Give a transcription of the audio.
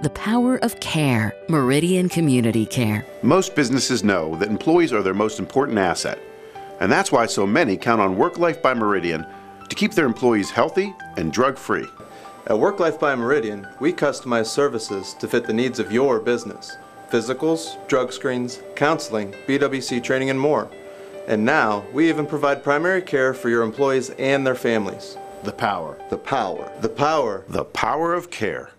The power of care. Meridian Community Care. Most businesses know that employees are their most important asset. And that's why so many count on Work Life by Meridian to keep their employees healthy and drug free. At Work Life by Meridian, we customize services to fit the needs of your business physicals, drug screens, counseling, BWC training, and more. And now, we even provide primary care for your employees and their families. The power. The power. The power. The power of care.